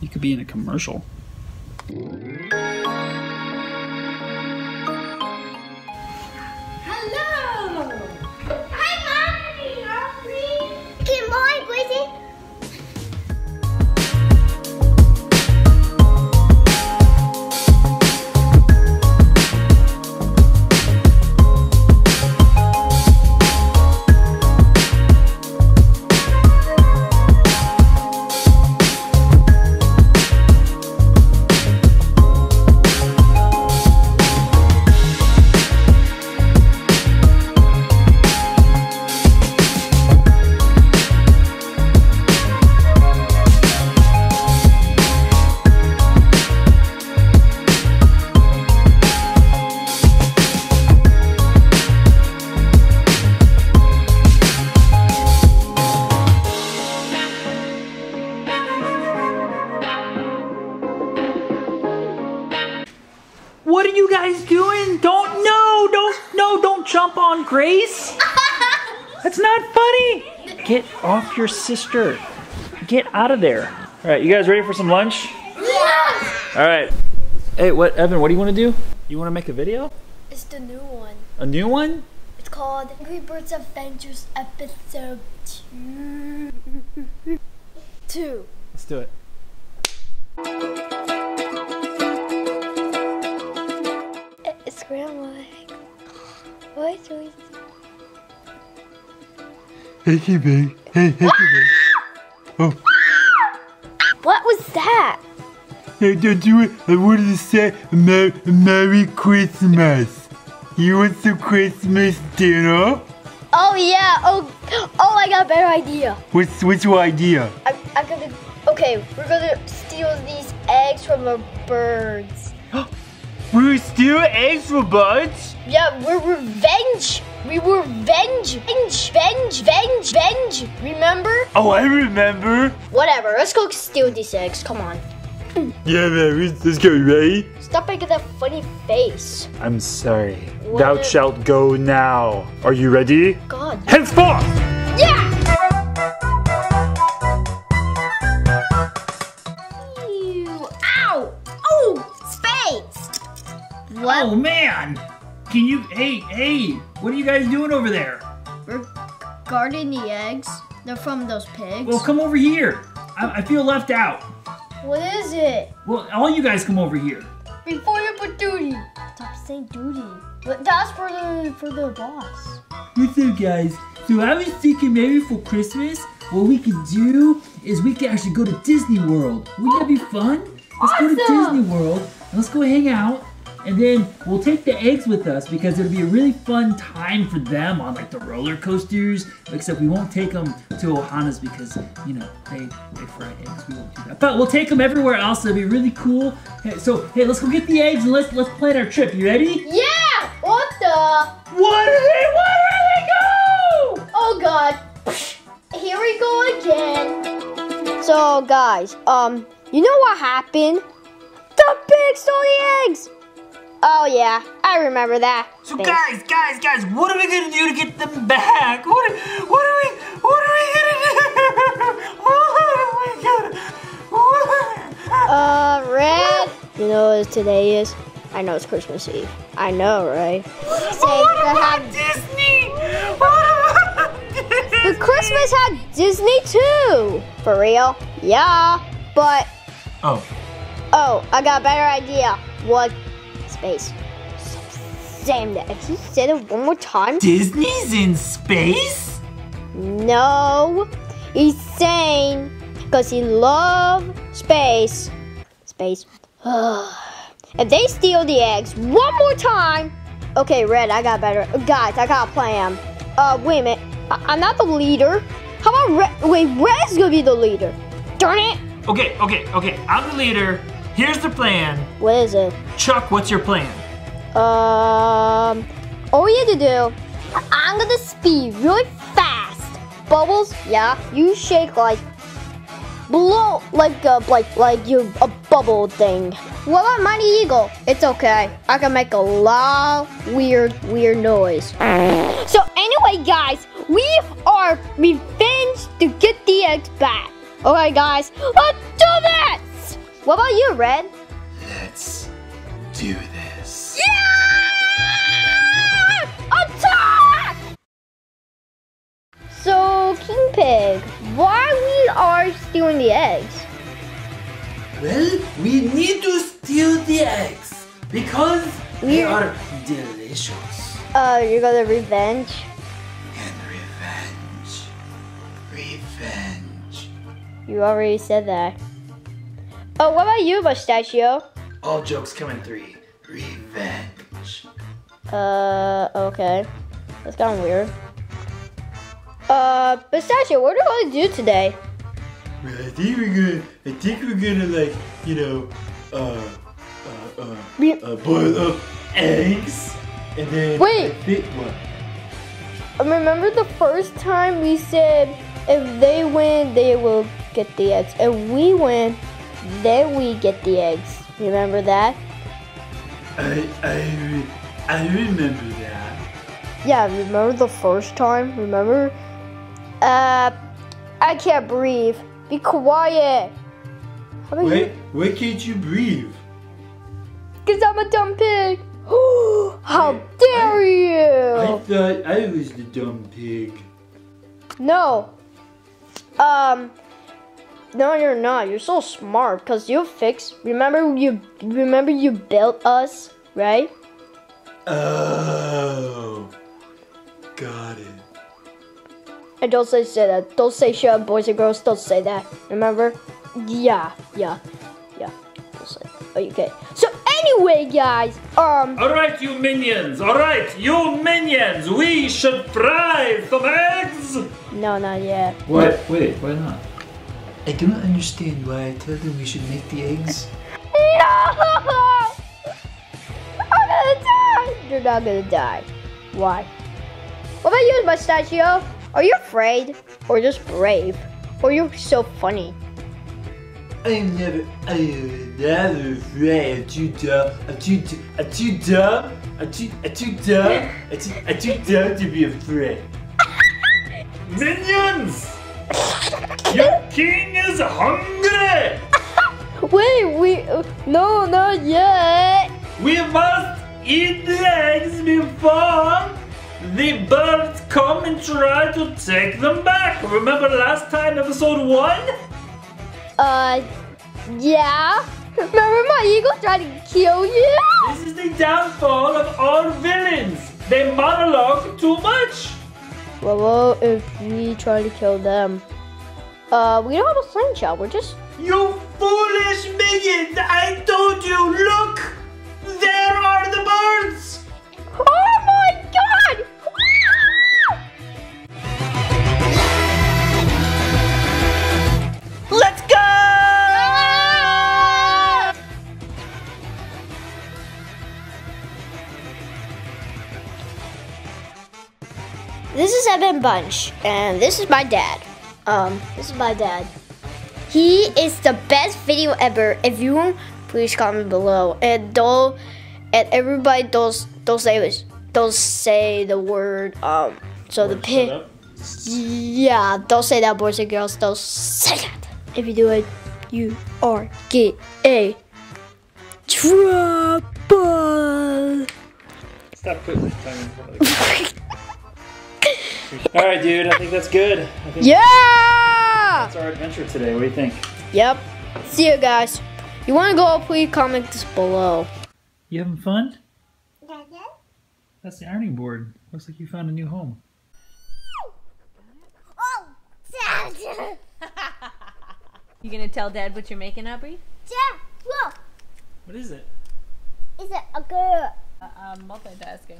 You could be in a commercial. Grace. That's not funny. Get off your sister. Get out of there. All right, you guys ready for some lunch? Yes! All right. Hey, what, Evan? What do you want to do? You want to make a video? It's the new one. A new one? It's called Angry Birds Adventures Episode 2. 2. Let's do it. It's Grandma. What? Hey, hey, babe. Hey, hey, babe. Oh, What was that? hey, don't do it. I wanted to say a Mer- Merry Christmas. You want some Christmas dinner? Oh yeah. Oh, oh! I got a better idea. What's what's your idea? I, I'm gonna. Okay, we're gonna steal these eggs from the birds. We steal eggs for birds? Yeah, we're revenge. We were venge, venge, venge, venge, venge. Remember? Oh, I remember. Whatever. Let's go steal these eggs. Come on. Yeah, man. Let's, let's go. Ready? Stop making that funny face. I'm sorry. What? Thou shalt go now. Are you ready? God. Henceforth! What? Oh man! Can you? Hey, hey! What are you guys doing over there? We're guarding the eggs. They're from those pigs. Well, come over here. I, I feel left out. what is it? Well, all you guys come over here. Before you put duty. Stop saying duty. But that's for the for the boss. What's up, guys? So I was thinking maybe for Christmas, what we could do is we could actually go to Disney World. Wouldn't that be fun? Let's go to Disney World and let's go hang out. And then we'll take the eggs with us because it'll be a really fun time for them on like the roller coasters. Except we won't take them to Ohana's because you know they they fry eggs. We won't do that. But we'll take them everywhere else. It'll be really cool. Hey, so hey, let's go get the eggs and let's let's plan our trip. You ready? Yeah. What the? What are they? Where are they go? Oh God. Here we go again. So guys, um, you know what happened? The pig stole the eggs. Oh yeah, I remember that. So Space. guys, guys, guys, what are we gonna do to get them back? What, what are we, what are we gonna do? What are we gonna, what? Uh, Red. You know what today is? I know it's Christmas Eve. I know, right? Say What about have Disney? What about Disney? the Christmas had Disney too. For real? Yeah, but Oh, oh, I got a better idea. What? Space. Sam, that if you said it one more time. Disney's in space? No, he's saying because he loves space. Space. if they steal the eggs one more time. Okay, Red, I got better. Guys, I got a plan. Uh, wait a minute. I- I'm not the leader. How about Red? Wait, Red's gonna be the leader. Darn it. Okay, okay, okay. I'm the leader. Here's the plan. What is it? Chuck, what's your plan? Um, all we have to do, I'm gonna speed really fast. Bubbles, yeah, you shake like blow like a like like you a bubble thing. What about Mighty Eagle? It's okay. I can make a lot weird weird noise. So anyway, guys, we are revenge to get the eggs back. Alright guys, let's do this! What about you, Red? Let's do this. Yeah! Attack! So, King Pig, why we are stealing the eggs? Well, we need to steal the eggs because they are delicious. Uh, you're gonna revenge? And revenge. Revenge. You already said that. Oh, what about you, Mustachio? All jokes come in three. Revenge. Uh, okay. That's kind of weird. Uh, Pistachio, what are going to do today? Well, I think we're gonna. I think we're gonna like, you know, uh, uh, uh, Be- uh boil up eggs, and then. Wait. I think what? Remember the first time we said if they win, they will get the eggs. If we win, then we get the eggs. Remember that? I I I remember that. Yeah, remember the first time? Remember? Uh, I can't breathe. Be quiet. How about Why you? why can't you breathe? Because I'm a dumb pig. How Wait, dare I you? I thought I was the dumb pig. No. Um. No, you're not. You're so smart because you fix. Remember you. Remember you built us, right? Oh, got it. And don't say say that. Don't say shut up, boys and girls. Don't say that. Remember? Yeah, yeah, yeah. Don't say. Okay. So anyway, guys. Um. All right, you minions. All right, you minions. We should fry some eggs. No, not yet. What? Wait, why not? I don't understand why I told them we should make the eggs. No! I'm gonna die! You're not gonna die. Why? What about you, Mustachio? Are you afraid? Or just brave? Or you're so funny? I'm never, I'm never afraid. I'm too dumb. I'm too, I'm too dumb. I'm too, I'm too dumb. I'm too, I'm too dumb to be afraid. Minions! Your king is hungry. Wait, we. no, not yet! We must eat the eggs before the birds come and try to take them back. Remember last time, episode one? Uh. Yeah? Remember my eagle tried to kill you? This is the downfall of all villains. They monologue too much. Well, well, if we try to kill them. Uh, we don't have a slingshot. We're just. You foolish minions! I told you, look! There are the birds! Oh my god! Let's go! This is Evan Bunch, and this is my dad. Um, this is my dad. He is the best video ever. If you want, please comment below. And don't, and everybody don't don't say this. Don't say the word. Um, so the pig. Yeah, don't say that, boys and girls. Don't say that. If you do it, you are get a trouble. Stop putting in front of the All right, dude. I think that's good. I think Yeah. that's our adventure today. What do you think? Yep. See you guys. You want to go? Please comment this below. You having fun? That's the ironing board. Looks like you found a new home. Oh, Dad! You gonna tell Dad what you're making, Aubrey? Dad, look! What is it? Is it a girl? Uh, I'm multitasking.